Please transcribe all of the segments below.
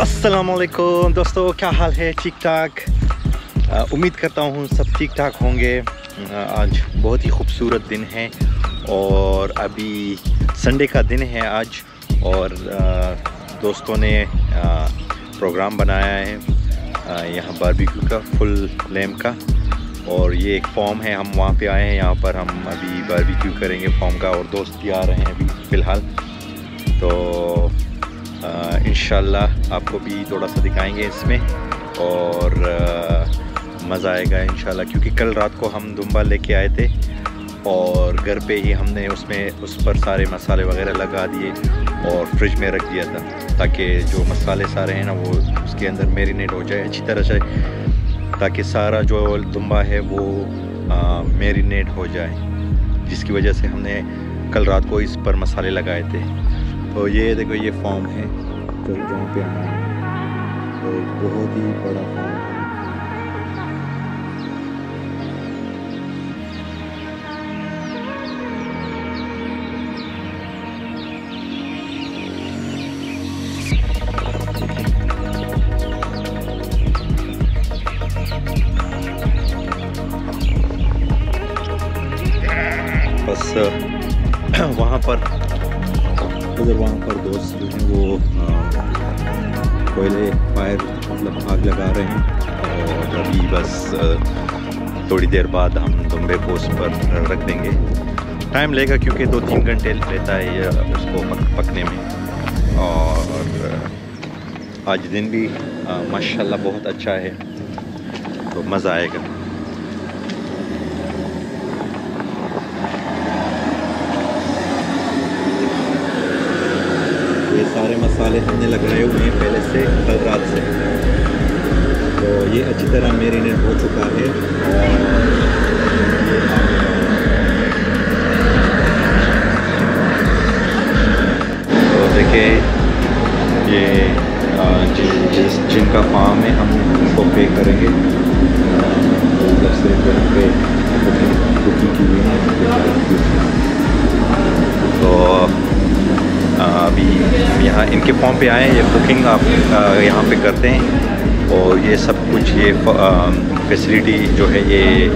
السلام علیکم دوستو، کیا حال ہے؟ ٹھیک ٹھاک؟ امید کرتا ہوں سب ٹھیک ٹھاک ہوں گے۔ آج بہت ہی خوبصورت دن ہے۔ اور ابھی سنڈے کا دن ہے آج اور دوستوں نے پروگرام بنایا ہے یہاں باربیکیو کا فل لیم کا، اور یہ ایک فارم ہے، ہم وہاں پہ آئے ہیں، یہاں پر ہم ابھی باربیکیو کریں گے فارم کا، اور دوست بھی آ رہے ہیں ابھی فی الحال، تو انشاءاللہ آپ کو بھی تھوڑا سا دکھائیں گے اس میں، اور مزہ آئے گا انشاءاللہ، کیونکہ کل رات کو ہم دمبا لے کے آئے تھے اور گھر پہ ہی ہم نے اس میں اس پر سارے مسالے وغیرہ لگا دیے اور فریج میں رکھ دیا تھا تاکہ جو مسالے سارے ہیں نا وہ اس کے اندر میرینیٹ ہو جائے، اچھی طرح سے تاکہ سارا جو دمبا ہے وہ میرینیٹ ہو جائے۔ جس کی وجہ سے ہم نے کل رات کو اس پر مسالے لگائے تھے۔ تو یہ دیکھو، یہ فارم ہے۔ تو جہاں پہ آنا تو بہت ہی بڑا فارم پر اگر وہاں پر دوست جو ہیں وہ کوئلے فائر مطلب آگ لگا رہے ہیں، اور ابھی بس تھوڑی دیر بعد ہم دمبے پوسٹ پر رکھ دیں گے۔ ٹائم لے گا کیونکہ دو تین گھنٹے لیتا ہے یہ اس کو پکنے میں۔ اور، آج دن بھی ماشاءاللہ بہت اچھا ہے۔ تو مزہ آئے گا۔ مسالے ہم نے لگائے ہوئے ہیں پہلے سے کل رات سے۔ تو یہ اچھی طرح میرینیٹ ہو چکا ہے۔ تو دیکھیں، یہ جس، جن کا فارم ہے، ہم اس کو پے کریں گے۔ کوکنگ کی تو ابھی یہاں ان کے فارم پہ آئیں یہ بکنگ آپ یہاں پہ کرتے ہیں۔ اور یہ سب کچھ، یہ فیسلٹی جو ہے، یہ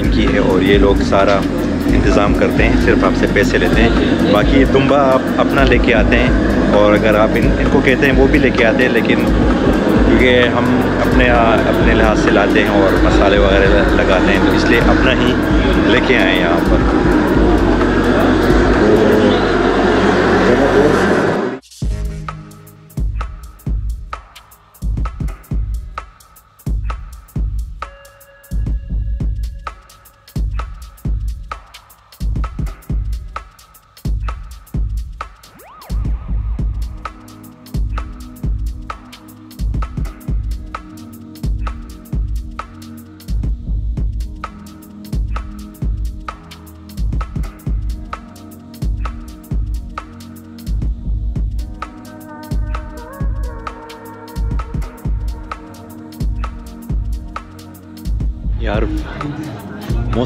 ان کی ہے۔ اور یہ لوگ سارا انتظام کرتے ہیں، صرف آپ سے پیسے لیتے ہیں۔ باقی یہ دمبا آپ اپنا لے کے آتے ہیں۔ اور اگر آپ ان ان کو کہتے ہیں، وہ بھی لے کے آتے ہیں، لیکن کیونکہ ہم اپنے اپنے لحاظ سے لاتے ہیں اور مسالے وغیرہ لگاتے ہیں، تو اس لیے اپنا ہی لے کے آئے ہیں یہاں پر۔ governadores.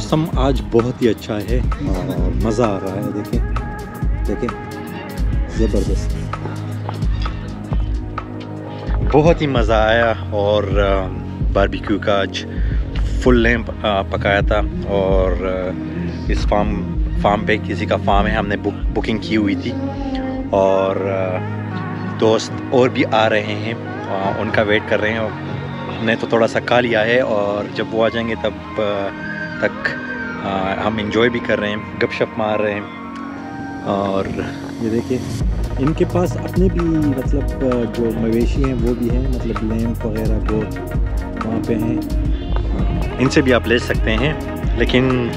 موسم آج بہت ہی اچھا ہے اور مزہ آ رہا ہے، دیکھیں دیکھیں۔ زبردست۔ بہت ہی مزہ آیا اور باربیکیو کا آج فل لیمپ پکایا تھا اور اس فارم فارم پہ کسی کا فارم ہے، ہم نے بک بکنگ کی ہوئی تھی۔ اور دوست اور بھی آ رہے ہیں ان کا ویٹ کر رہے ہیں۔ ہم نے تو تھوڑا سا کھا لیا ہے اور جب وہ آ جائیں گے تب تک ہم انجوائے بھی کر رہے ہیں، گپ شپ مار رہے ہیں۔ اور یہ دیکھیں ان کے پاس اپنے بھی مطلب جو مویشی ہیں، وہ بھی ہیں۔ مطلب لیمپ وغیرہ وہ وہاں پہ ہیں۔ ان سے بھی آپ لے سکتے ہیں۔ لیکن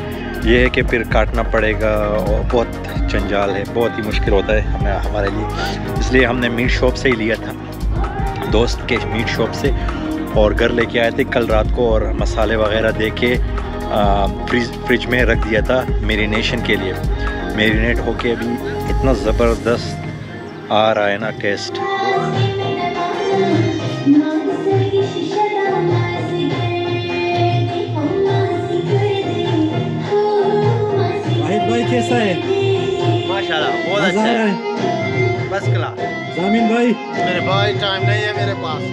یہ ہے کہ پھر کاٹنا پڑے گا۔ اور بہت چنجال ہے، بہت ہی مشکل ہوتا ہے ہمیں، ہمارے لیے۔ اس لیے ہم نے میٹ شاپ سے ہی لیا تھا۔ دوست کے میٹ شاپ سے۔ اور گھر لے کے آئے تھے کل رات کو اور مسالے وغیرہ دے کے فریج میں رکھ دیا تھا میرینیشن کے لیے۔ میرینیٹ ہو کے ابھی اتنا زبردست آ رہا ہے نا ٹیسٹ۔ بھائی کیسا ہے؟ ماشاء بہت اچھا ہے۔ بس کلا زامین بھائی۔ میرے بھائی ٹائم نہیں ہے میرے پاس۔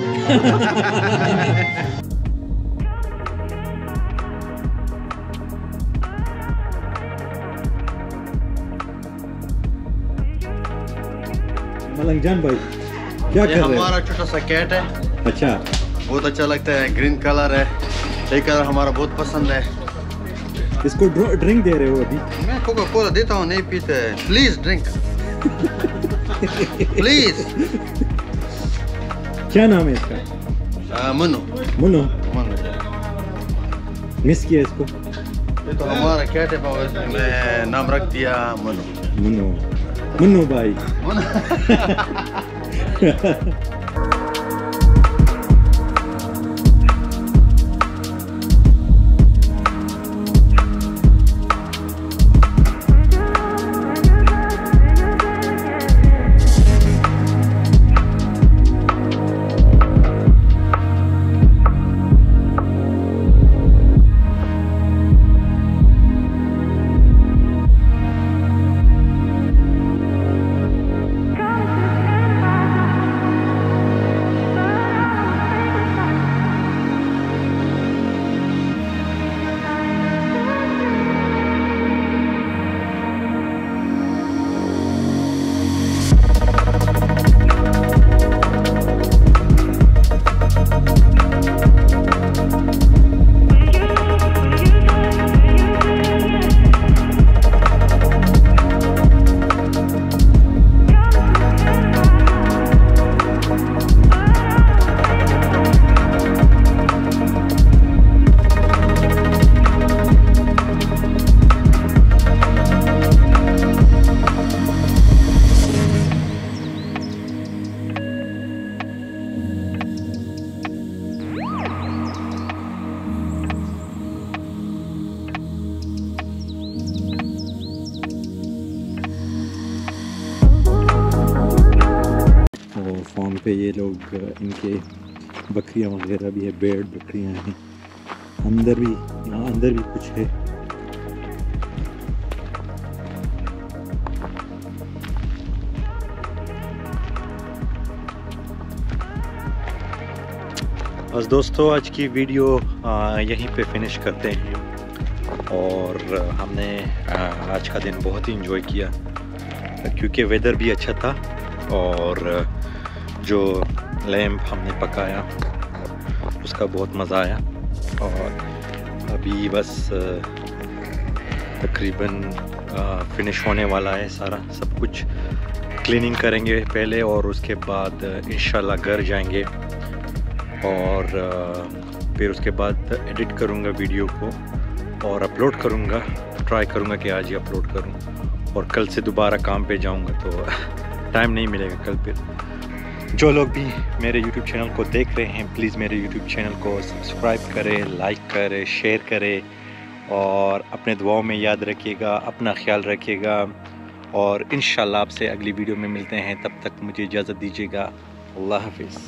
الگ جان بھائی۔ کیا کر رہے ہیں ہمارا چھوٹا سا کیٹ ہے۔ اچھا۔ بہت اچھا لگتا ہے گرین کلر ہے۔ یہ کلر ہمارا بہت پسند ہے۔ اس کو ڈرنک دے رہے ہو ابھی۔ میں کوکا کولا دیتا ہوں نہیں پیتے۔ پلیز ڈرنک پلیز کیا نام ہے اس کا؟ منو۔ منو۔ مس کیا اس کو؟ یہ تو ہمارا کیٹ ہے میں نام رکھ دیا منو۔ منو۔ منو بھائی؟ پہ یہ لوگ ان کے بکریاں وغیرہ بھی ہے بیڑ بکریاں ہیں۔ اندر بھی، یہاں اندر بھی کچھ ہے۔ بس دوستو، آج کی ویڈیو یہیں پہ فنش کرتے ہیں۔ اور ہم نے آج کا دن بہت ہی انجوائے کیا۔ کیونکہ ویدر بھی اچھا تھا اور جو لیمپ ہم نے پکایا، اس کا بہت مزہ آیا۔ اور ابھی بس تقریباً فنش ہونے والا ہے سارا۔ سب کچھ کلیننگ کریں گے پہلے اور اس کے بعد، انشاءاللہ گھر جائیں گے۔ اور پھر اس کے بعد ایڈٹ کروں گا ویڈیو کو اور اپلوڈ کروں گا۔ ٹرائی کروں گا کہ آج ہی اپلوڈ کروں۔ اور کل سے دوبارہ کام پہ جاؤں گا تو ٹائم نہیں ملے گا کل پھر۔ جو لوگ بھی میرے یوٹیوب چینل کو دیکھ رہے ہیں، پلیز میرے یوٹیوب چینل کو سبسکرائب کرے لائک کرے شیئر کرے اور اپنے دعاؤں میں یاد رکھیے گا، اپنا خیال رکھیے گا اور انشاءاللہ آپ سے اگلی ویڈیو میں ملتے ہیں۔ تب تک مجھے اجازت دیجیے گا۔ اللہ حافظ۔